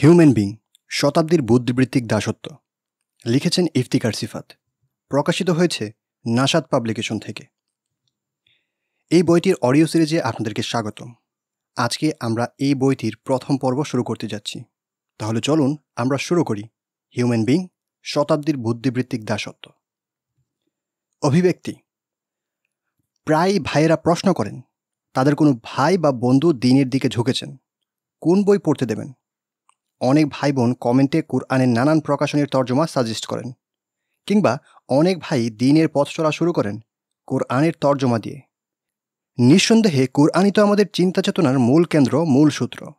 Human being শতাব্দীর বুদ্ধিবৃত্তিক দাসত্ব। লিখেছেন ইফতিকার সিফাত। প্রকাশিত হয়েছে নাসাদ পাবলিকেশন থেকে। এই বইটির অডিও সিরিজে আপনাদেরকে স্বাগতম। আজকে আমরা এই বইটির প্রথম পর্ব শুরু করতে যাচ্ছি। তাহলে চলুন আমরা শুরু করি। হিউম্যান বিং শতাব্দীর বুদ্ধিবৃত্তিক দাসত্ব। অভিব্যক্তি। প্রায় ভাইয়েরা প্রশ্ন করেন, তাদের কোনো ভাই বা বন্ধু দিনের দিকে ঝুঁকেছেন। কোন বই পড়তে দেবেন? অনেক ভাই বোন কমেন্টে কুরআনের নানান প্রকাশনীর তর্জমা সাজেস্ট করেন। কিংবা অনেক ভাই দিনের পথ চলা শুরু করেন কোরআনের তর্জমা দিয়ে। নিঃসন্দেহে কুরআনই তো আমাদের চিন্তা চেতনার মূল কেন্দ্র, মূল সূত্র।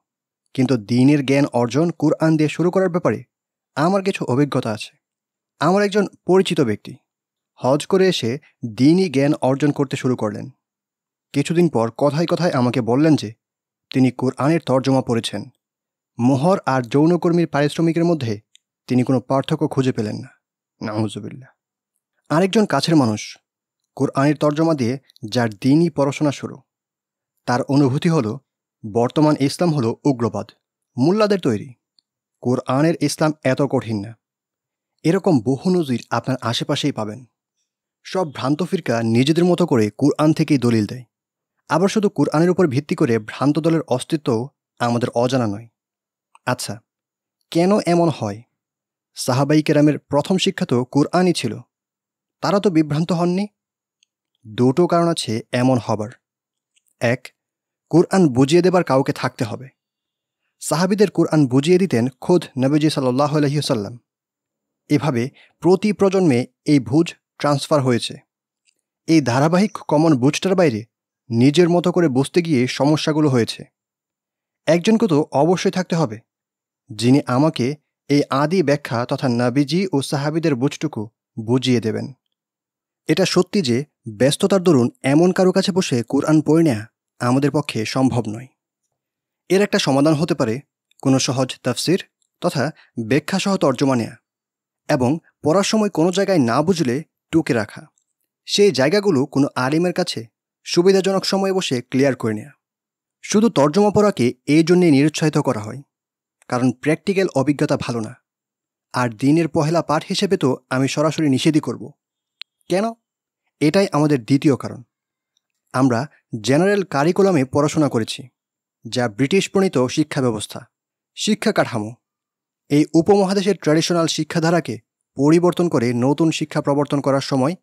কিন্তু দিনের জ্ঞান অর্জন কুরআন দিয়ে শুরু করার ব্যাপারে আমার কিছু অভিজ্ঞতা আছে। আমার একজন পরিচিত ব্যক্তি হজ করে এসে দিনই জ্ঞান অর্জন করতে শুরু করলেন। কিছুদিন পর কথায় কথায় আমাকে বললেন যে তিনি কোরআনের তর্জমা পড়েছেন। মোহর আর যৌনকর্মীর পারিশ্রমিকের মধ্যে তিনি কোনো পার্থক্য খুঁজে পেলেন না। নাহজুবিল্লা আরেকজন কাছের মানুষ কোরআনের তর্জমা দিয়ে যার দিনই পড়াশোনা শুরু, তার অনুভূতি হলো, বর্তমান ইসলাম হলো উগ্রবাদ, মোল্লাদের তৈরি। কোরআনের ইসলাম এত কঠিন না। এরকম বহু নজির আপনার আশেপাশেই পাবেন। সব ভ্রান্ত ফিরকা নিজেদের মতো করে কোরআন থেকেই দলিল দেয়। আবার শুধু কোরআনের উপর ভিত্তি করে ভ্রান্ত দলের অস্তিত্বও আমাদের অজানা নয়। আচ্ছা কেন এমন হয়? সাহাবাই কেরামের প্রথম শিক্ষা তো কোরআনই ছিল। তারা তো বিভ্রান্ত হননি? দুটো কারণ আছে এমন হবার। এক, কোরআন বুঝিয়ে দেবার কাউকে থাকতে হবে। সাহাবিদের কোরআন বুঝিয়ে দিতেন খোদ নবীজি সাল্লাহ আলহিহসাল্লাম এভাবে প্রতি প্রজন্মে এই ভুজ ট্রান্সফার হয়েছে। এই ধারাবাহিক কমন বুঝটার বাইরে নিজের মতো করে বুঝতে গিয়ে সমস্যাগুলো হয়েছে। একজনকে তো অবশ্যই থাকতে হবে। যিনি আমাকে এই আদি ব্যাখ্যা তথা নাবিজি ও সাহাবিদের বুঝটুকু বুঝিয়ে দেবেন। এটা সত্যি যে, ব্যস্ততার দরুন এমন কারও কাছে বসে কোরআন পড়ে নেয়া আমাদের পক্ষে সম্ভব নয়। এর একটা সমাধান হতে পারে কোনো সহজ তাফসির তথা ব্যাখ্যাসহ তর্জমা নেয়া এবং পড়ার সময় কোনো জায়গায় না বুঝলে টুকে রাখা। সেই জায়গাগুলো কোনো আলিমের কাছে সুবিধাজনক সময়ে বসে ক্লিয়ার করে নেয়া। শুধু তর্জমা পড়াকে এই জন্যে নিরুৎসাহিত করা হয়। কারণ প্র্যাকটিক্যাল অভিজ্ঞতা ভালো না। আর দিনের পহেলা পাঠ হিসেবে তো আমি সরাসরি নিষেধই করব। কেন? এটাই আমাদের দ্বিতীয় কারণ। আমরা জেনারেল কারিকুলামে পড়াশোনা করেছি, যা ব্রিটিশ প্রণীত শিক্ষা ব্যবস্থা, শিক্ষা কাঠামো। এই উপমহাদেশের ট্র্যাডিশনাল শিক্ষাধারাকে পরিবর্তন করে নতুন শিক্ষা প্রবর্তন করার সময়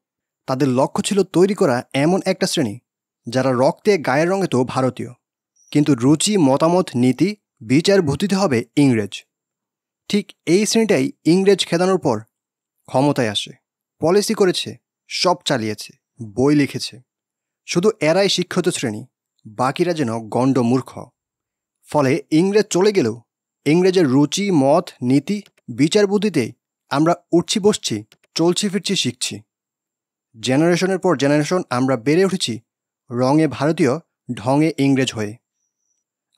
তাদের লক্ষ্য ছিল তৈরি করা এমন একটা শ্রেণি, যারা রক্তে, গায়ের রঙে তো ভারতীয়। কিন্তু রুচি, মতামত, নীতি বিচার ভূতিতে হবে ইংরেজ। ঠিক এই শ্রেণীটাই ইংরেজ খেদানোর পর ক্ষমতায় আসে। পলিসি করেছে, সব চালিয়েছে, বই লিখেছে। শুধু এরাই শিক্ষিত শ্রেণি, বাকিরা যেন গণ্ড মূর্খ। ফলে ইংরেজ চলে গেলেও ইংরেজের রুচি, মত, নীতি বিচার বুদ্ধিতে আমরা উঠছি বসছি, চলছি ফিরছি শিখছি। জেনারেশনের পর জেনারেশন আমরা বেড়ে উঠেছি রঙে ভারতীয়, ঢঙে ইংরেজ হয়ে।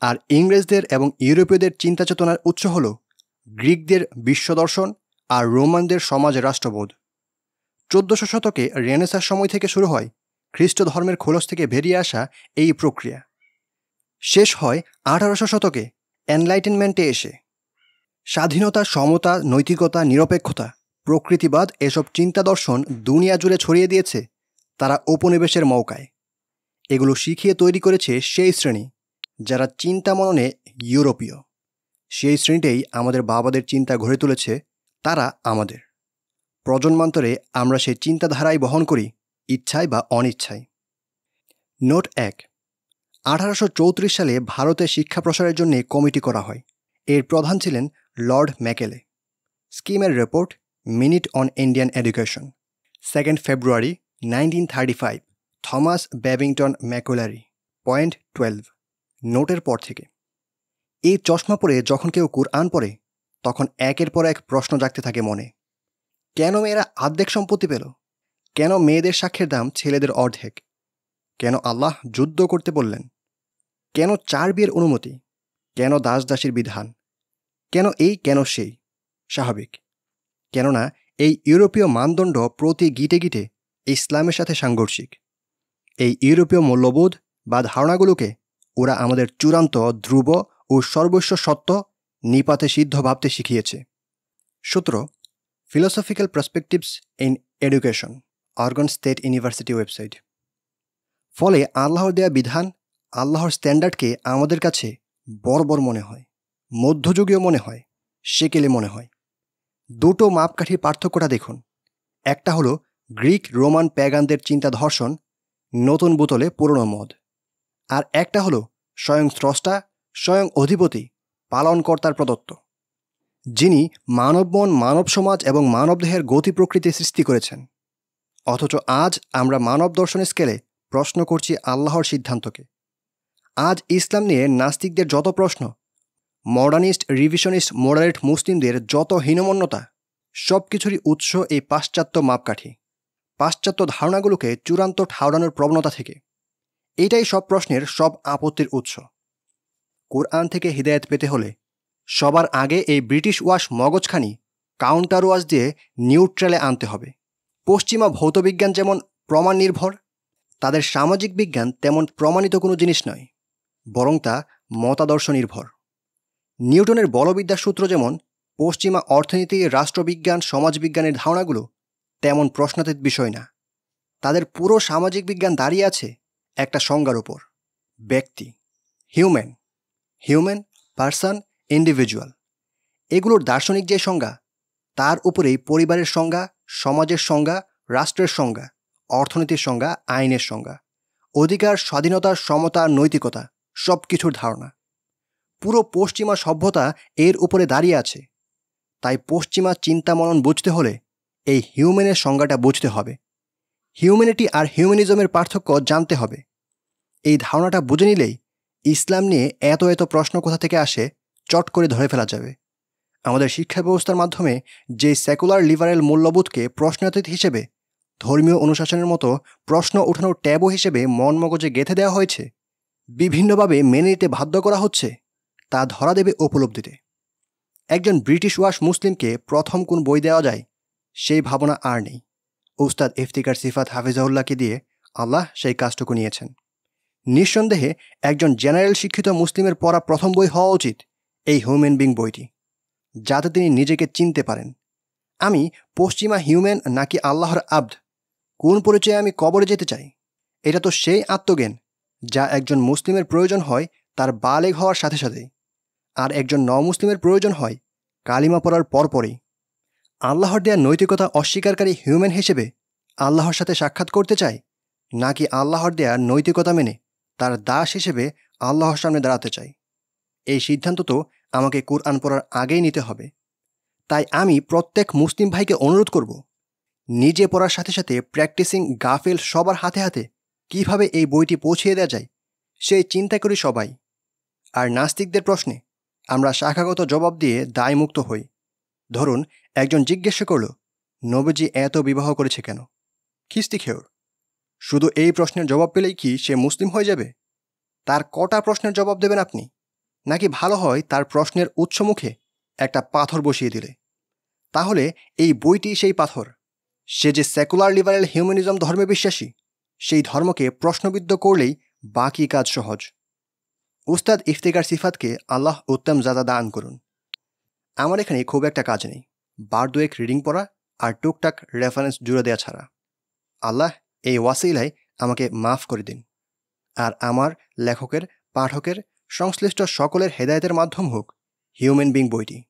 আর ইংরেজদের এবং ইউরোপীয়দের চিন্তা চেতনার উৎস হল গ্রিকদের বিশ্বদর্শন আর রোমানদের সমাজ রাষ্ট্রবোধ। চোদ্দশো শতকে রেনেসার সময় থেকে শুরু হয় খ্রিস্ট ধর্মের খোলস থেকে বেরিয়ে আসা এই প্রক্রিয়া। শেষ হয় আঠারোশো শতকে এনলাইটেনমেন্টে এসে। স্বাধীনতা, সমতা, নৈতিকতা, নিরপেক্ষতা, প্রকৃতিবাদ এসব চিন্তা দর্শন দুনিয়া জুড়ে ছড়িয়ে দিয়েছে তারা উপনিবেশের মৌকায়। এগুলো শিখিয়ে তৈরি করেছে সেই শ্রেণি। যারা চিন্তা মননে ইউরোপীয়, সেই শ্রেণীটাই আমাদের বাবাদের চিন্তা গড়ে তুলেছে তারা আমাদের। প্রজন্মান্তরে আমরা সেই চিন্তাধারাই বহন করি ইচ্ছায় বা অনিচ্ছায়। নোট এক, আঠারোশো সালে ভারতে শিক্ষা প্রসারের জন্য কমিটি করা হয়। এর প্রধান ছিলেন লর্ড ম্যাকেলে। স্কিমের report, minute on Indian education, second February nineteen thirty five, Thomas Babington Macaulay, point twelve. নোটের পর থেকে। এই চশমা পরে যখন কেউ কুরআন পড়ে, তখন একের পর এক প্রশ্ন জাগতে থাকে মনে। কেন মেয়েরা আর্ধেক সম্পত্তি পেল? কেন মেয়েদের সাক্ষ্যের দাম ছেলেদের অর্ধেক? কেন আল্লাহ যুদ্ধ করতে বললেন? কেন চার বিয়ের অনুমতি? কেন দাস দাসীর বিধান? কেন এই, কেন সেই? স্বাভাবিক। কেননা এই ইউরোপীয় মানদণ্ড প্রতি গিটে গিটে ইসলামের সাথে সাংঘর্ষিক। এই ইউরোপীয় মূল্যবোধ বা ধারণাগুলোকে ওরা আমাদের চূড়ান্ত, ধ্রুব ও সর্বস্ব সত্য নিপাতে সিদ্ধ ভাবতে শিখিয়েছে। সূত্র philosophical perspectives in education Oregon State University website ফলে আল্লাহর দেয়া বিধান, আল্লাহর স্ট্যান্ডার্ডকে আমাদের কাছে বর্বর মনে হয়, মধ্যযুগীয় মনে হয়, সেকেলে মনে হয়। দুটো মাপকাঠির পার্থক্যটা দেখুন। একটা হলো গ্রিক রোমান প্যাগানদের চিন্তা ধর্ষণ নতুন বোতলে পুরনো মদ। আর একটা হলো স্বয়ং স্রষ্টা, স্বয়ং অধিপতি, পালনকর্তার প্রদত্ত, যিনি মানবমন মানব সমাজ এবং মানবদেহের গতি প্রকৃতি সৃষ্টি করেছেন। অথচ আজ আমরা মানব দর্শনের স্কেলে প্রশ্ন করছি আল্লাহর সিদ্ধান্তকে। আজ ইসলাম নিয়ে নাস্তিকদের যত প্রশ্ন, মডার্নিস্ট, রিভিশনিস্ট, মোডারেট মুসলিমদের যত হীনমন্যতা সব কিছুরই উৎস এই পাশ্চাত্য মাপকাঠি, পাশ্চাত্য ধারণাগুলোকে চূড়ান্ত ঠাউরানোর প্রবণতা থেকে। এটাই সব প্রশ্নের সব আপত্তির উৎস। কোরআন থেকে হৃদায়ত পেতে হলে সবার আগে এই ব্রিটিশ ওয়াশ মগজখানি কাউন্টার ওয়াশ দিয়ে নিউট্রালে আনতে হবে। পশ্চিমা ভৌতবিজ্ঞান যেমন প্রমাণ নির্ভর, তাদের সামাজিক বিজ্ঞান তেমন প্রমাণিত কোনো জিনিস নয়, বরং তা মতাদর্শ নির্ভর। নিউটনের বলবিদ্যার সূত্র যেমন পশ্চিমা অর্থনীতি, রাষ্ট্রবিজ্ঞান, সমাজবিজ্ঞানের ধারণাগুলো তেমন প্রশ্নাতীত বিষয় না। তাদের পুরো সামাজিক বিজ্ঞান দাঁড়িয়ে আছে একটা সংজ্ঞার উপর। ব্যক্তি হিউম্যান হিউম্যান পার্সন ইন্ডিভিজুয়াল এগুলোর দার্শনিক যে সংজ্ঞা, তার উপরেই পরিবারের সংজ্ঞা, সমাজের সংজ্ঞা, রাষ্ট্রের সংজ্ঞা, অর্থনীতির সংজ্ঞা, আইনের সংজ্ঞা। অধিকার, স্বাধীনতা, সমতা, নৈতিকতা সব কিছুর ধারণা। পুরো পশ্চিমা সভ্যতা এর উপরে দাঁড়িয়ে আছে। তাই পশ্চিমা চিন্তা মনন বুঝতে হলে এই হিউম্যানের সংজ্ঞাটা বুঝতে হবে। হিউম্যানিটি আর হিউম্যানিজমের পার্থক্য জানতে হবে। এই ধারণাটা বুঝে নিলেই ইসলাম নিয়ে এত এত প্রশ্ন কোথা থেকে আসে চট করে ধরে ফেলা যাবে। আমাদের শিক্ষা ব্যবস্থার মাধ্যমে যে সেকুলার লিবারেল মূল্যবোধকে প্রশ্নাতীত হিসেবে, ধর্মীয় অনুশাসনের মতো প্রশ্ন ওঠানোর ট্যাবও হিসেবে মন মগজে গেঁথে দেওয়া হয়েছে, বিভিন্নভাবে মেনে নিতে বাধ্য করা হচ্ছে, তা ধরা দেবে উপলব্ধিতে। একজন ব্রিটিশ ওয়াশ মুসলিমকে প্রথম কোন বই দেওয়া যায়, সেই ভাবনা আর নেই। উস্তাদ ইফতিকার সিফাত হাফিজাউল্লাহকে দিয়ে আল্লাহ সেই কাজটুকু নিয়েছেন। নিঃসন্দেহে একজন জেনারেল শিক্ষিত মুসলিমের পড়া প্রথম বই হওয়া উচিত এই হিউম্যান বিং বইটি, যাতে তিনি নিজেকে চিনতে পারেন। আমি পশ্চিমা হিউম্যান নাকি আল্লাহর আব্দ? কোন পরিচয়ে আমি কবরে যেতে চাই? এটা তো সেই আত্মজ্ঞান যা একজন মুসলিমের প্রয়োজন হয় তার বালেগ হওয়ার সাথে সাথে। আর একজন ন মুসলিমের প্রয়োজন হয় কালিমা পড়ার পরপরই। আল্লাহর দেয়া নৈতিকতা অস্বীকারী হিউম্যান হিসেবে আল্লাহর সাথে সাক্ষাৎ করতে চায়, নাকি আল্লাহর দেয়া নৈতিকতা মেনে তার দাস হিসেবে আল্লাহর সামনে দাঁড়াতে চাই এই সিদ্ধান্ত তো আমাকে কোরআন পড়ার আগেই নিতে হবে। তাই আমি প্রত্যেক মুসলিম ভাইকে অনুরোধ করব, নিজে পড়ার সাথে সাথে প্র্যাকটিসিং গাফেল সবার হাতে হাতে কীভাবে এই বইটি পৌঁছিয়ে দেওয়া যায়, সেই চিন্তা করি সবাই। আর নাস্তিকদের প্রশ্নে আমরা শাখাগত জবাব দিয়ে দায়মুক্ত হই। ধরুন, একজন জিজ্ঞাসা করল, নবীজি এত বিবাহ করেছে কেন? খিস্তি খেয়র শুধু এই প্রশ্নের জবাব পেলেই কি সে মুসলিম হয়ে যাবে? তার কটা প্রশ্নের জবাব দেবেন আপনি? নাকি ভালো হয় তার প্রশ্নের উৎসমুখে একটা পাথর বসিয়ে দিলে? তাহলে এই বইটি সেই পাথর। সে যে সেকুলার লিবারেল হিউম্যানিজম ধর্মে বিশ্বাসী, সেই ধর্মকে প্রশ্নবিদ্ধ করলেই বাকি কাজ সহজ। উস্তাদ ইফতেকার সিফাতকে আল্লাহ উত্তম জাদা দান করুন। আমার এখানে খুব একটা কাজ নেই। বার দুয়েক রিডিং পড়া আর টুকটাক রেফারেন্স জুড়ে দেওয়া ছাড়া। আল্লাহ এই ওয়াসিলায় আমাকে মাফ করে দিন। আর আমার লেখকের, পাঠকের, সংশ্লিষ্ট সকলের হেদায়তের মাধ্যম হোক হিউম্যান বিং বইটি।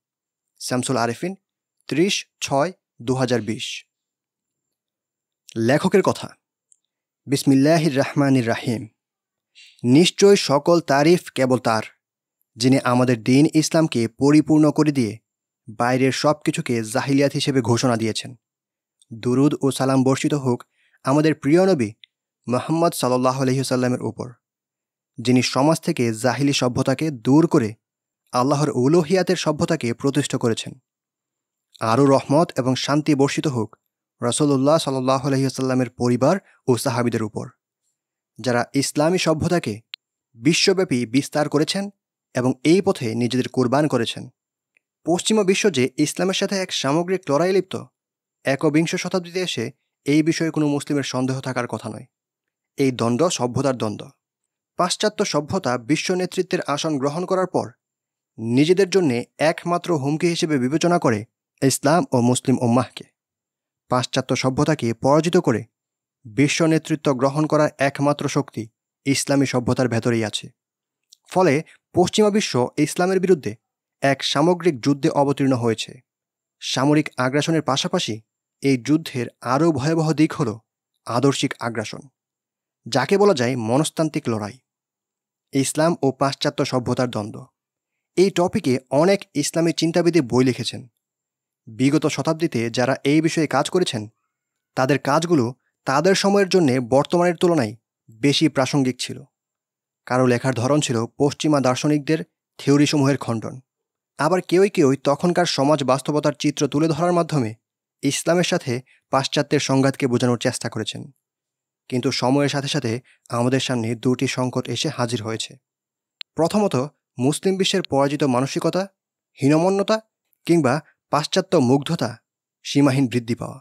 শামসুল আরেফিন, ত্রিশ ছয় দু লেখকের কথা। বিসমিল্লাহির রহমানির রাহিম। নিশ্চয় সকল তারিফ কেবল তার। যিনি আমাদের দিন ইসলামকে পরিপূর্ণ করে দিয়ে বাইরের সব কিছুকে জাহিলিয়াত হিসেবে ঘোষণা দিয়েছেন। দুরুদ ও সালাম বর্ষিত হোক আমাদের প্রিয় নবী মোহাম্মদ সাল্লাহ আলহিসাল্লামের উপর, যিনি সমাজ থেকে জাহিলি সভ্যতাকে দূর করে আল্লাহর উলোহিয়াতের সভ্যতাকে প্রতিষ্ঠা করেছেন। আরও রহমত এবং শান্তি বর্ষিত হোক রসল্লাহ সাল্লাহ আলহিহাস্লামের পরিবার ও সাহাবিদের উপর, যারা ইসলামী সভ্যতাকে বিশ্বব্যাপী বিস্তার করেছেন এবং এই পথে নিজেদের কোরবান করেছেন। পশ্চিমা বিশ্ব যে ইসলামের সাথে এক সামগ্রিক লড়াই লিপ্ত, একবিংশ শতাব্দীতে এসে এই বিষয়ে কোনো মুসলিমের সন্দেহ থাকার কথা নয়। এই দ্বন্দ্ব সভ্যতার দ্বন্দ্ব। পাশ্চাত্য সভ্যতা বিশ্ব নেতৃত্বের আসন গ্রহণ করার পর নিজেদের জন্যে একমাত্র হুমকি হিসেবে বিবেচনা করে ইসলাম ও মুসলিম উম্মাহকে। পাশ্চাত্য সভ্যতাকে পরাজিত করে বিশ্ব নেতৃত্ব গ্রহণ করার একমাত্র শক্তি ইসলামী সভ্যতার ভেতরেই আছে। ফলে পশ্চিমা বিশ্ব ইসলামের বিরুদ্ধে এক সামগ্রিক যুদ্ধে অবতীর্ণ হয়েছে। সামরিক আগ্রাসনের পাশাপাশি এই যুদ্ধের আরও ভয়াবহ দিক হল আদর্শিক আগ্রাসন, যাকে বলা যায় মনস্তান্ত্রিক লড়াই। ইসলাম ও পাশ্চাত্য সভ্যতার দ্বন্দ্ব। এই টপিকে অনেক ইসলামী চিন্তাবিদে বই লিখেছেন। বিগত শতাব্দীতে যারা এই বিষয়ে কাজ করেছেন, তাদের কাজগুলো তাদের সময়ের জন্য বর্তমানের তুলনায় বেশি প্রাসঙ্গিক ছিল। কারও লেখার ধরন ছিল পশ্চিমা দার্শনিকদের থিওরিসমূহের খণ্ডন। আবার কেউই কেউই তখনকার সমাজ বাস্তবতার চিত্র তুলে ধরার মাধ্যমে ইসলামের সাথে পাশ্চাত্যের সংঘাতকে বোঝানোর চেষ্টা করেছেন। কিন্তু সময়ের সাথে সাথে আমাদের সামনে দুটি সংকট এসে হাজির হয়েছে। প্রথমত, মুসলিম বিশ্বের পরাজিত মানসিকতা, হীনমন্যতা কিংবা পাশ্চাত্য মুগ্ধতা, সীমাহীন বৃদ্ধি পাওয়া।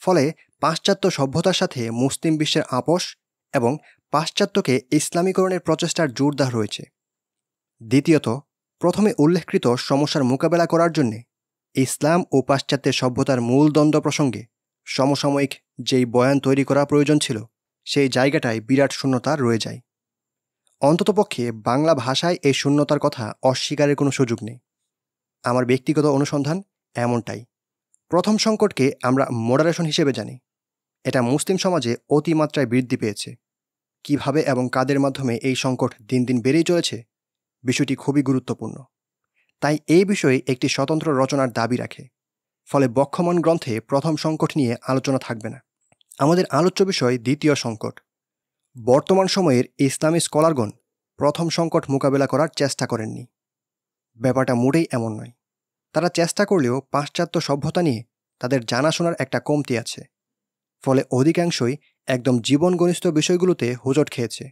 ফলে পাশ্চাত্য সভ্যতার সাথে মুসলিম বিশ্বের আপোষ এবং পাশ্চাত্যকে ইসলামীকরণের প্রচেষ্টার জোরদার রয়েছে। দ্বিতীয়ত, প্রথমে উল্লেখকৃত সমস্যার মোকাবেলা করার জন্যে ইসলাম ও পাশ্চাত্যের সভ্যতার মূল দ্বন্দ্ব প্রসঙ্গে সমসাময়িক যেই বয়ান তৈরি করা প্রয়োজন ছিল, সেই জায়গাটায় বিরাট শূন্যতা রয়ে যায়। অন্ততপক্ষে বাংলা ভাষায় এই শূন্যতার কথা অস্বীকারের কোনো সুযোগ নেই। আমার ব্যক্তিগত অনুসন্ধান এমনটাই। প্রথম সংকটকে আমরা মডারেশন হিসেবে জানি। এটা মুসলিম সমাজে অতিমাত্রায় বৃদ্ধি পেয়েছে। কীভাবে এবং কাদের মাধ্যমে এই সংকট দিন দিন বেড়েই চলেছে, বিষয়টি খুবই গুরুত্বপূর্ণ। তাই এই বিষয়ে একটি স্বতন্ত্র রচনার দাবি রাখে। ফলে বক্ষমন গ্রন্থে প্রথম সংকট নিয়ে আলোচনা থাকবে না। আমাদের আলোচ্য বিষয় দ্বিতীয় সংকট। বর্তমান সময়ের ইসলামী স্কলারগণ প্রথম সংকট মোকাবেলা করার চেষ্টা করেননি। ব্যাপারটা মোটেই এমন নয়। তারা চেষ্টা করলেও পাশ্চাত্য সভ্যতা নিয়ে তাদের জানাশোনার একটা কমতি আছে। ফলে অধিকাংশই একদম জীবন ঘনিষ্ঠ বিষয়গুলোতে হোজট খেয়েছে।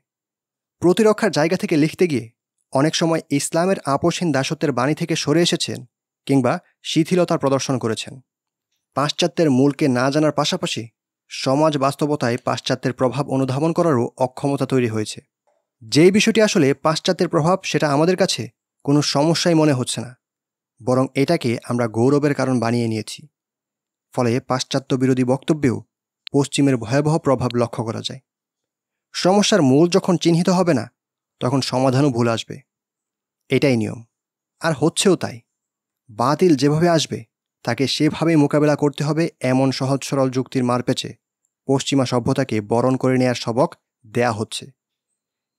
প্রতিরক্ষার জায়গা থেকে লিখতে গিয়ে অনেক সময় ইসলামের আপোষহীন দাসত্বের বাণী থেকে সরে এসেছেন কিংবা শিথিলতার প্রদর্শন করেছেন। পাশ্চাত্যের মূলকে না জানার পাশাপাশি সমাজ বাস্তবতায় পাশ্চাত্যের প্রভাব অনুধাবন করারও অক্ষমতা তৈরি হয়েছে। যেই বিষয়টি আসলে পাশ্চাত্যের প্রভাব সেটা আমাদের কাছে কোনো সমস্যাই মনে হচ্ছে না, বরং এটাকে আমরা গৌরবের কারণ বানিয়ে নিয়েছি। ফলে পাশ্চাত্য বিরোধী বক্তব্যেও পশ্চিমের ভয়াবহ প্রভাব লক্ষ্য করা যায়। সমস্যার মূল যখন চিহ্নিত হবে না, তখন সমাধানও ভুল আসবে। এটাই নিয়ম। আর হচ্ছেও তাই। বাতিল যেভাবে আসবে, তাকে সেভাবেই মোকাবেলা করতে হবে এমন সহজ সরল যুক্তির মারপেচে পশ্চিমা সভ্যতাকে বরণ করে নেয়ার সবক দেয়া হচ্ছে।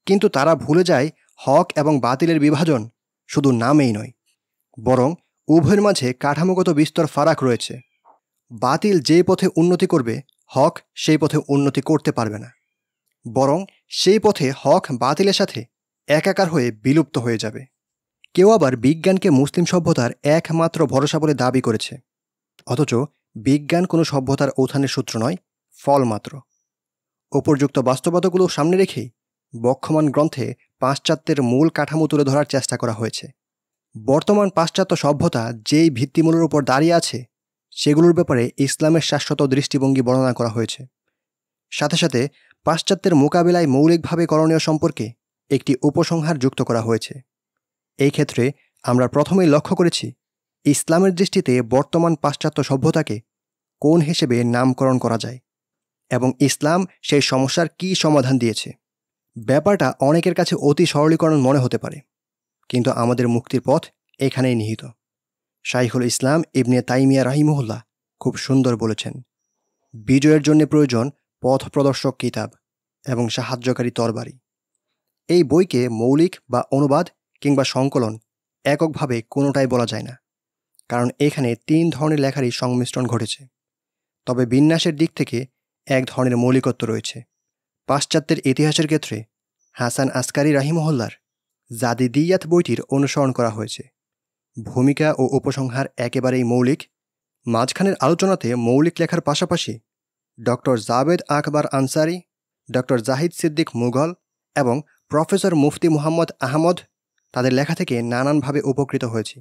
কিন্তু তারা ভুলে যায় হক এবং বাতিলের বিভাজন শুধু নামেই নয়, বরং উভয়ের মাঝে কাঠামোগত বিস্তর ফারাক রয়েছে। বাতিল যে পথে উন্নতি করবে হক সেই পথে উন্নতি করতে পারবে না। বরং সেই পথে হক বাতিলের সাথে একাকার হয়ে বিলুপ্ত হয়ে যাবে। কেউ আবার বিজ্ঞানকে মুসলিম সভ্যতার একমাত্র ভরসা বলে দাবি করেছে। অথচ বিজ্ঞান কোনো সভ্যতার ঔথানের সূত্র নয় ফল মাত্র উপর্যুক্ত বাস্তবতাগুলো সামনে রেখেই বক্ষমান গ্রন্থে পাশ্চাত্যের মূল কাঠামো তুলে ধরার চেষ্টা করা হয়েছে। বর্তমান পাশ্চাত্য সভ্যতা যেই ভিত্তিমূলের উপর দাঁড়িয়ে আছে সেগুলোর ব্যাপারে ইসলামের শাশ্বত দৃষ্টিভঙ্গি বর্ণনা করা হয়েছে। সাথে সাথে পাশ্চাত্যের মোকাবিলায় মৌলিকভাবে করণীয় সম্পর্কে একটি উপসংহার যুক্ত করা হয়েছে। এই ক্ষেত্রে আমরা প্রথমেই লক্ষ্য করেছি, ইসলামের দৃষ্টিতে বর্তমান পাশ্চাত্য সভ্যতাকে কোন হিসেবে নামকরণ করা যায় এবং ইসলাম সেই সমস্যার কী সমাধান দিয়েছে। ব্যাপারটা অনেকের কাছে অতি সরলীকরণ মনে হতে পারে, কিন্তু আমাদের মুক্তির পথ এখানেই নিহিত। শাইখুল ইসলাম ইবনে তাইমিয়া রাহিমুল্লাহ খুব সুন্দর বলেছেন। বিজয়ের জন্য প্রয়োজন পথ প্রদর্শক কিতাব এবং সাহায্যকারী তরবারি। এই বইকে মৌলিক বা অনুবাদ কিংবা সংকলন এককভাবে কোনোটাই বলা যায় না, কারণ এখানে তিন ধরনের লেখারই সংমিশ্রণ ঘটেছে। তবে বিন্যাসের দিক থেকে এক ধরনের মৌলিকত্ব রয়েছে। পাশ্চাত্যের ইতিহাসের ক্ষেত্রে হাসান আসকারি রাহিমহল্লার জাদিদিয়াত বইটির অনুসরণ করা হয়েছে। ভূমিকা ও উপসংহার একেবারেই মৌলিক। মাঝখানের আলোচনাতে মৌলিক লেখার পাশাপাশি ডক্টর জাবেদ আকবর আনসারি, ডক্টর জাহিদ সিদ্দিক মুঘল এবং প্রফেসর মুফতি মুহাম্মদ আহমদ তাদের লেখা থেকে নানানভাবে উপকৃত হয়েছি।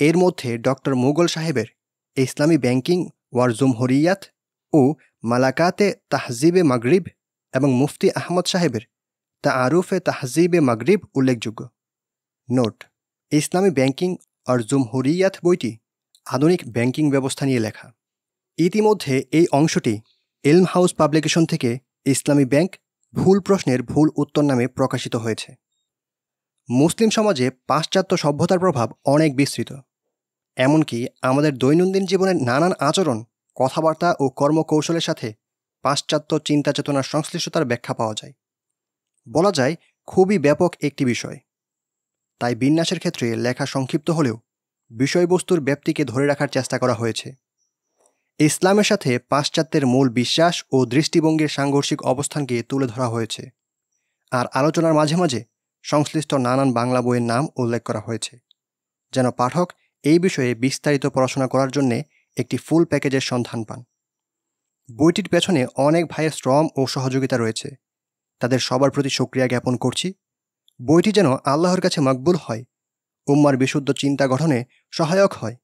এর মধ্যে ডক্টর মুঘল সাহেবের ইসলামী ব্যাংকিং ওয়ার জুমহরিয়াত ও মালাকাতে তাহজিবে মাগরিব এবং মুফতি আহমদ সাহেবের তা আরুফে তাহজিবে মাগরিব উল্লেখযোগ্য। নোট ইসলামী ব্যাংকিং আর জুমহুরিয়াত বইটি আধুনিক ব্যাংকিং ব্যবস্থা নিয়ে লেখা। ইতিমধ্যে এই অংশটি এলম হাউস পাবলিকেশন থেকে ইসলামী ব্যাংক ভুল প্রশ্নের ভুল উত্তর নামে প্রকাশিত হয়েছে। মুসলিম সমাজে পাশ্চাত্য সভ্যতার প্রভাব অনেক বিস্তৃত। এমনকি আমাদের দৈনন্দিন জীবনের নানান আচরণ, কথাবার্তা ও কর্মকৌশলের সাথে পাশ্চাত্য চিন্তা চেতনার সংশ্লিষ্টতার ব্যাখ্যা পাওয়া যায়। বলা যায়, খুবই ব্যাপক একটি বিষয়। তাই বিন্যাসের ক্ষেত্রে লেখা সংক্ষিপ্ত হলেও বিষয়বস্তুর ব্যাপ্তিকে ধরে রাখার চেষ্টা করা হয়েছে। ইসলামের সাথে পাশ্চাত্যের মূল বিশ্বাস ও দৃষ্টিভঙ্গির সাংঘর্ষিক অবস্থানকে তুলে ধরা হয়েছে। আর আলোচনার মাঝে মাঝে সংশ্লিষ্ট নানান বাংলা বইয়ের নাম উল্লেখ করা হয়েছে। যেন পাঠক এই বিষয়ে বিস্তারিত পড়াশোনা করার জন্যে একটি ফুল প্যাকেজের সন্ধান পান। বইটির পেছনে অনেক ভাইয়ের শ্রম ও সহযোগিতা রয়েছে। তাদের সবার প্রতি সক্রিয়া জ্ঞাপন করছি। বইটি যেন আল্লাহর কাছে মকবুল হয়, উম্মার বিশুদ্ধ চিন্তা গঠনে সহায়ক হয়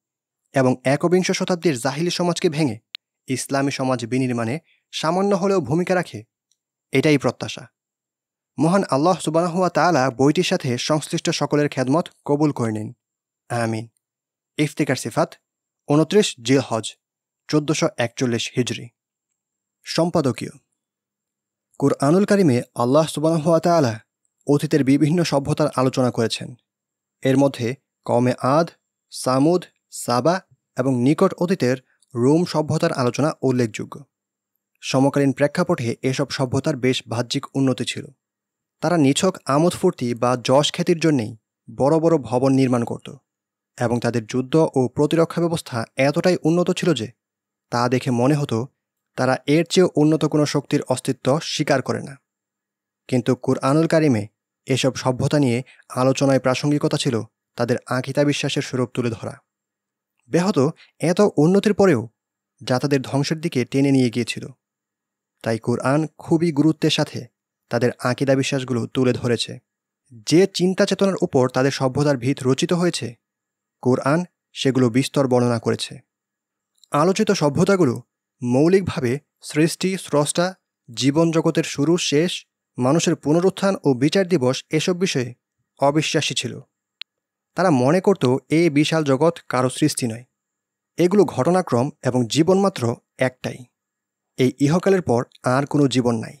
এবং একবিংশ শতাব্দীর জাহিলি সমাজকে ভেঙে ইসলামী সমাজ বিনির্মাণে সামান্য হলেও ভূমিকা রাখে, এটাই প্রত্যাশা। মহান আল্লাহ সুবানাহুয়া তালা বইটির সাথে সংশ্লিষ্ট সকলের খেদমত কবুল করে নিন। আমিন। ইফতিকার সিফাত, উনত্রিশ জিল হজ চোদ্দশো একচল্লিশ হিজড়ি সম্পাদকীয়। কুরআনুল কারিমে আল্লাহ সুবানাহুয়া তালা অতীতের বিভিন্ন সভ্যতার আলোচনা করেছেন। এর মধ্যে কমে আদ, সামুদ, সাবা এবং নিকট অতীতের রোম সভ্যতার আলোচনা উল্লেখযোগ্য। সমকালীন প্রেক্ষাপটে এসব সভ্যতার বেশ বাহ্যিক উন্নতি ছিল। তারা নিছক আমোদ ফুর্তি বা যশ খ্যাতির জন্যেই বড় বড় ভবন নির্মাণ করত এবং তাদের যুদ্ধ ও প্রতিরক্ষা ব্যবস্থা এতটাই উন্নত ছিল যে তা দেখে মনে হতো তারা এর চেয়েও উন্নত কোনো শক্তির অস্তিত্ব স্বীকার করে না। কিন্তু কুরআনুল কারিমে এসব সভ্যতা নিয়ে আলোচনায় প্রাসঙ্গিকতা ছিল তাদের আঁকিতা বিশ্বাসের স্বরূপ তুলে ধরা। ব্যাহত এত উন্নতির পরেও যা তাদের ধ্বংসের দিকে টেনে নিয়ে গিয়েছিল। তাই কোরআন খুবই গুরুত্বের সাথে তাদের আঁকিদা বিশ্বাসগুলো তুলে ধরেছে। যে চিন্তা চেতনার উপর তাদের সভ্যতার ভিত রচিত হয়েছে, কোরআন সেগুলো বিস্তর বর্ণনা করেছে। আলোচিত সভ্যতাগুলো মৌলিকভাবে সৃষ্টি, স্রষ্টা জীবন জগতের শুরু, শেষ মানুষের পুনরুত্থান ও বিচার দিবস এসব বিষয়ে অবিশ্বাসী ছিল। তারা মনে করত এই বিশাল জগৎ কারও সৃষ্টি নয়। এগুলো ঘটনাক্রম এবং জীবন মাত্র একটাই। এই ইহকালের পর আর কোনো জীবন নাই,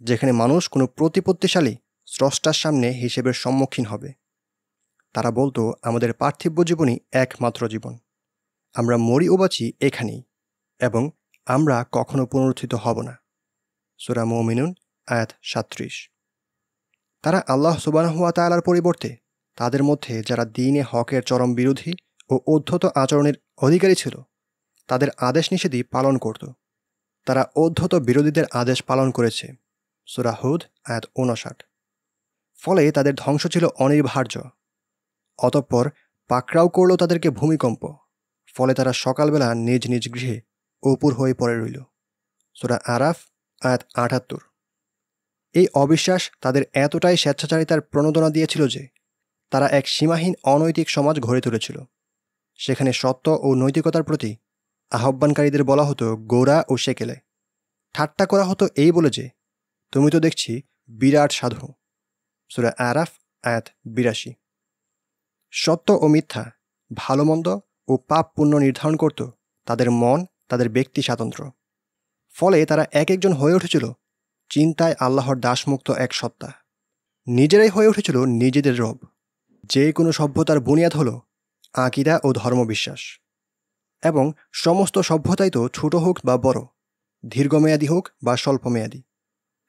যেখানে মানুষ কোনো প্রতিপত্তিশালী স্রষ্টার সামনে হিসেবের সম্মুখীন হবে। তারা বলতো, আমাদের পার্থিব্য জীবনই একমাত্র জীবন। আমরা মরি ও বাঁচি এখানেই এবং আমরা কখনো পুনরুত্থিত হব না। সুরা মৌমিনুন আয়াত সাত্রিশ তারা আল্লাহ সুবানহুয়া তালার পরিবর্তে তাদের মধ্যে যারা দিনে হকের চরম বিরোধী ও অধ্যত আচরণের অধিকারী ছিল, তাদের আদেশ নিষেধই পালন করত। তারা অধ্যত বিরোধীদের আদেশ পালন করেছে সুরাহুদ আয়াত ঊনষাট। ফলে তাদের ধ্বংস ছিল অনির্ভার্য অতঃপর পাকড়াও করল তাদেরকে ভূমিকম্প, ফলে তারা সকালবেলা নিজ নিজ গৃহে অপুর হয়ে পড়ে রইল। সুরা আরাফ, আয়াত আটাত্তর। এই অবিশ্বাস তাদের এতটাই স্বেচ্ছাচারিতার প্রণোদনা দিয়েছিল যে তারা এক সীমাহীন অনৈতিক সমাজ গড়ে তুলেছিল। সেখানে সত্য ও নৈতিকতার প্রতি আহ্বানকারীদের বলা হতো গোড়া ও সেকেলে। ঠাট্টা করা হতো এই বলে যে, তুমি তো দেখছি বিরাট সাধু। সুরা আরাফ, আয়াত বিরাশি। সত্য ও মিথ্যা ভালো মন্দ ও পাপ পুণ্য নির্ধারণ করত তাদের মন, তাদের ব্যক্তি স্বাতন্ত্র্য। ফলে তারা এক একজন হয়ে উঠেছিল চিন্তায় আল্লাহর দাসমুক্ত এক সত্তা। নিজেরাই হয়ে উঠেছিল নিজেদের রব। যে কোনো সভ্যতার বুনিয়াদ হল আকিদা ও ধর্মবিশ্বাস। এবং সমস্ত সভ্যতাই তো ছোট হোক বা বড়, দীর্ঘমেয়াদী হোক বা স্বল্পমেয়াদী,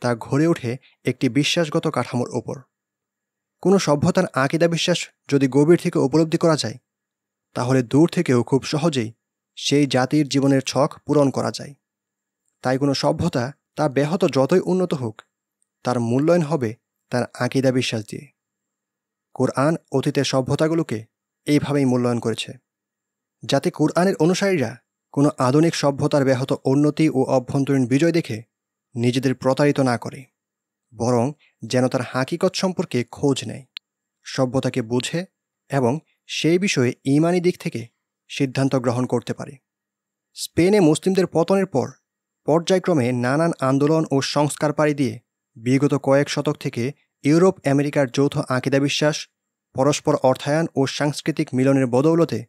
তা ঘরে ওঠে একটি বিশ্বাসগত কাঠামোর ওপর। কোনো সভ্যতার আকিদা বিশ্বাস যদি গভীর থেকে উপলব্ধি করা যায়, তাহলে দূর থেকেও খুব সহজেই সেই জাতির জীবনের ছক পূরণ করা যায়। তাই কোনো সভ্যতা তা ব্যাহত যতই উন্নত হোক, তার মূল্যায়ন হবে তার আকিদা বিশ্বাস দিয়ে। কোরআন অতীতের সভ্যতাগুলোকে এইভাবেই মূল্যায়ন করেছে, যাতে কোরআনের অনুসারীরা কোনো আধুনিক সভ্যতার ব্যাহত উন্নতি ও অভ্যন্তরীণ বিজয় দেখে নিজেদের প্রতারিত না করে, বরং যেন তার হাকিকত সম্পর্কে খোঁজ নেয়, সভ্যতাকে বুঝে এবং সেই বিষয়ে ইমানি দিক থেকে সিদ্ধান্ত গ্রহণ করতে পারে। স্পেনে মুসলিমদের পতনের পর পর্যায়ক্রমে নানান আন্দোলন ও সংস্কার পাড়ি দিয়ে বিগত কয়েক শতক থেকে ইউরোপ, আমেরিকার যৌথ আকিদা বিশ্বাস, পরস্পর অর্থায়ন ও সাংস্কৃতিক মিলনের বদৌলতে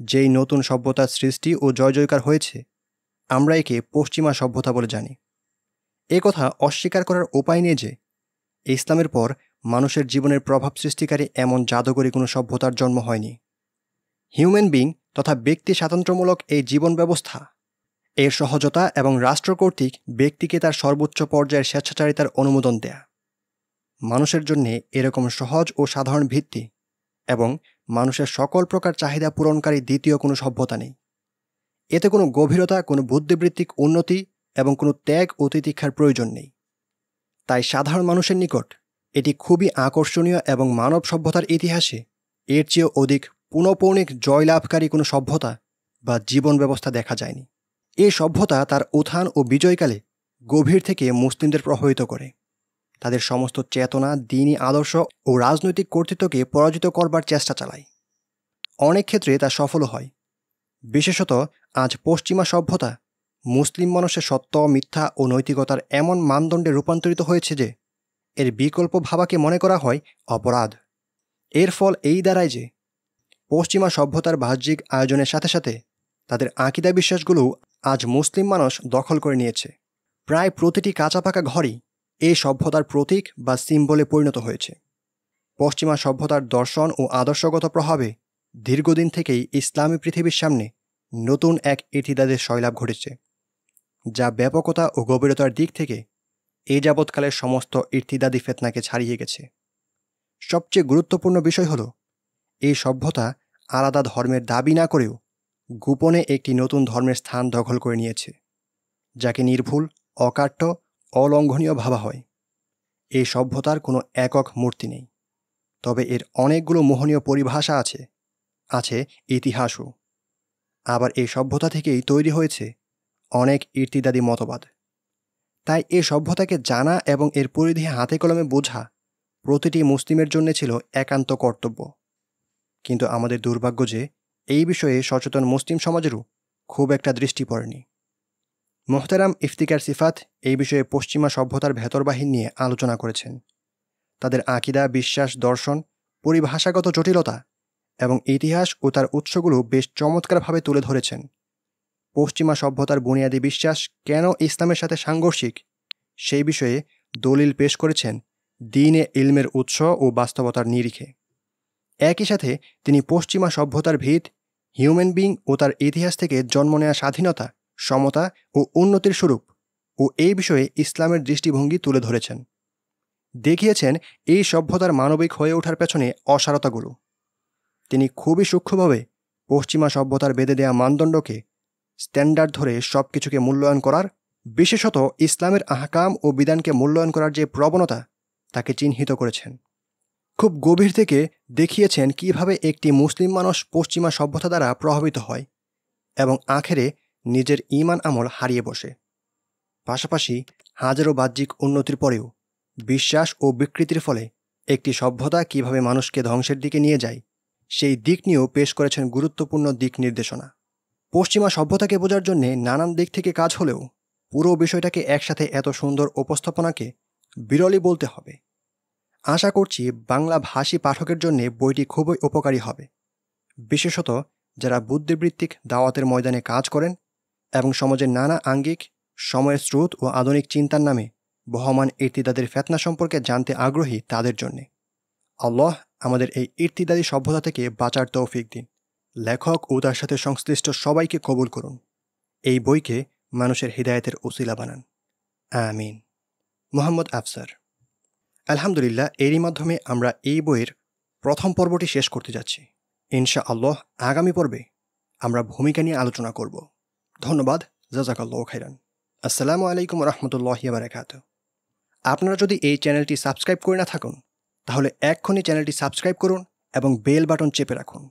যেই নতুন সভ্যতার সৃষ্টি ও জয় জয়কার হয়েছে, আমরা একে পশ্চিমা সভ্যতা বলে জানি। এ কথা অস্বীকার করার উপায় নেই যে, ইসলামের পর মানুষের জীবনের প্রভাব সৃষ্টিকারী এমন জাদুকরী কোনো সভ্যতার জন্ম হয়নি। হিউম্যান বিং তথা ব্যক্তি স্বাতন্ত্র্যমূলক এই জীবন ব্যবস্থা এর সহজতা এবং রাষ্ট্র কর্তৃক ব্যক্তিকে তার সর্বোচ্চ পর্যায়ের স্বেচ্ছাচারিতার অনুমোদন দেয়া। মানুষের জন্য এরকম সহজ ও সাধারণ ভিত্তি এবং মানুষের সকল প্রকার চাহিদা পূরণকারী দ্বিতীয় কোনো সভ্যতা নেই। এতে কোনো গভীরতা, কোনো বুদ্ধিবৃত্তিক উন্নতি এবং কোনো ত্যাগ ও তিতিক্ষার প্রয়োজন নেই। তাই সাধারণ মানুষের নিকট এটি খুবই আকর্ষণীয় এবং মানব সভ্যতার ইতিহাসে এর চেয়েও অধিক পুনঃপৌণিক জয়লাভকারী কোনো সভ্যতা বা জীবন ব্যবস্থা দেখা যায়নি। এই সভ্যতা তার উত্থান ও বিজয়কালে গভীর থেকে মুসলিমদের প্রভাবিত করে। তাদের সমস্ত চেতনা, দিনী আদর্শ ও রাজনৈতিক কর্তৃত্বকে পরাজিত করবার চেষ্টা চালায়। অনেক ক্ষেত্রে তা সফল হয়। বিশেষত আজ পশ্চিমা সভ্যতা মুসলিম মানুষের সত্য, মিথ্যা ও নৈতিকতার এমন মানদণ্ডে রূপান্তরিত হয়েছে যে, এর বিকল্প ভাবাকে মনে করা হয় অপরাধ। এর ফল এই দাঁড়ায় যে, পশ্চিমা সভ্যতার বাহ্যিক আয়োজনের সাথে সাথে তাদের আঁকিদা বিশ্বাসগুলো আজ মুসলিম মানুষ দখল করে নিয়েছে। প্রায় প্রতিটি কাঁচা পাকা ঘরই এই সভ্যতার প্রতীক বা সিম্বলে পরিণত হয়েছে। পশ্চিমা সভ্যতার দর্শন ও আদর্শগত প্রভাবে দীর্ঘদিন থেকেই ইসলামী পৃথিবীর সামনে নতুন এক ইতিদাদের শৈলাভ ঘটেছে, যা ব্যাপকতা ও গভীরতার দিক থেকে এই যাবৎকালের সমস্ত ইর্তিদাদি ফেতনাকে ছাড়িয়ে গেছে। সবচেয়ে গুরুত্বপূর্ণ বিষয় হল, এই সভ্যতা আলাদা ধর্মের দাবি না করেও গোপনে একটি নতুন ধর্মের স্থান দখল করে নিয়েছে, যাকে নির্ভুল, অকাট্য, অলঙ্ঘনীয় ভাবা হয়। এই সভ্যতার কোনো একক মূর্তি নেই, তবে এর অনেকগুলো মোহনীয় পরিভাষা আছে আছে ইতিহাসও। আবার এই সভ্যতা থেকেই তৈরি হয়েছে অনেক ইর্তিদাদি মতবাদ। তাই এ সভ্যতাকে জানা এবং এর পরিধি হাতে কলমে বোঝা প্রতিটি মুসলিমের জন্য ছিল একান্ত কর্তব্য। কিন্তু আমাদের দুর্ভাগ্য যে এই বিষয়ে সচেতন মুসলিম সমাজেরও খুব একটা দৃষ্টি পড়েনি। মোহতারাম ইফতিকার সিফাত এই বিষয়ে পশ্চিমা সভ্যতার ভেতরবাহিন নিয়ে আলোচনা করেছেন। তাদের আকিদা, বিশ্বাস, দর্শন, পরিভাষাগত জটিলতা এবং ইতিহাস ও তার উৎসগুলো বেশ চমৎকারভাবে তুলে ধরেছেন। পশ্চিমা সভ্যতার বুনিয়াদী বিশ্বাস কেন ইসলামের সাথে সাংঘর্ষিক? সেই বিষয়ে দলিল পেশ করেছেন দিনে ইলমের উৎস ও বাস্তবতার নিরিখে। একই সাথে তিনি পশ্চিমা সভ্যতার ভিত, হিউম্যান বিং ও তার ইতিহাস থেকে জন্ম নেওয়া স্বাধীনতা, সমতা ও উন্নতির স্বরূপ ও এই বিষয়ে ইসলামের দৃষ্টিভঙ্গি তুলে ধরেছেন। দেখিয়েছেন এই সভ্যতার মানবিক হয়ে ওঠার পেছনে অসারতাগুলো। তিনি খুবই সূক্ষ্মভাবে পশ্চিমা সভ্যতার বেঁধে দেয়া মানদণ্ডকে স্ট্যান্ডার্ড ধরে সব কিছুকে মূল্যায়ন করার, বিশেষত ইসলামের আহকাম ও বিধানকে মূল্যায়ন করার যে প্রবণতা, তাকে চিহ্নিত করেছেন। খুব গভীর থেকে দেখিয়েছেন কীভাবে একটি মুসলিম মানুষ পশ্চিমা সভ্যতা দ্বারা প্রভাবিত হয় এবং আখেরে নিজের ইমান আমল হারিয়ে বসে। পাশাপাশি হাজারো বাহ্যিক উন্নতির পরেও বিশ্বাস ও বিকৃতির ফলে একটি সভ্যতা কীভাবে মানুষকে ধ্বংসের দিকে নিয়ে যায়, সেই দিক নিয়েও পেশ করেছেন গুরুত্বপূর্ণ দিক নির্দেশনা। পশ্চিমা সভ্যতাকে বোঝার জন্যে নানান দিক থেকে কাজ হলেও পুরো বিষয়টাকে একসাথে এত সুন্দর উপস্থাপনাকে বিরলই বলতে হবে। আশা করছি বাংলা ভাষী পাঠকের জন্য বইটি খুবই উপকারী হবে। বিশেষত যারা বুদ্ধিবৃত্তিক দাওয়াতের ময়দানে কাজ করেন এবং সমাজের নানা আঙ্গিক, সময়ের স্রোত ও আধুনিক চিন্তার নামে বহমান ইর্তিদাদের ফেতনা সম্পর্কে জানতে আগ্রহী তাদের জন্যে। আল্লাহ আমাদের এই ইর্তিদাদি সভ্যতা থেকে বাঁচার তৌফিক দিন। লেখক ও তার সাথে সংশ্লিষ্ট সবাইকে কবুল করুন। এই বইকে মানুষের হৃদায়তের উসিলা বানান। আমিন। মোহাম্মদ আফসার। আলহামদুলিল্লাহ, এরই মাধ্যমে আমরা এই বইয়ের প্রথম পর্বটি শেষ করতে যাচ্ছি। ইনশা আল্লাহ আগামী পর্বে আমরা ভূমিকা নিয়ে আলোচনা করব। ধন্যবাদ, জাজাকাল্লাহ খাইরান। আসসালামু আলাইকুম রহমতুল্লাহি বারাকাত আপনারা যদি এই চ্যানেলটি সাবস্ক্রাইব করে না থাকুন, তাহলে এক্ষুনি চ্যানেলটি সাবস্ক্রাইব করুন এবং বেল বাটন চেপে রাখুন।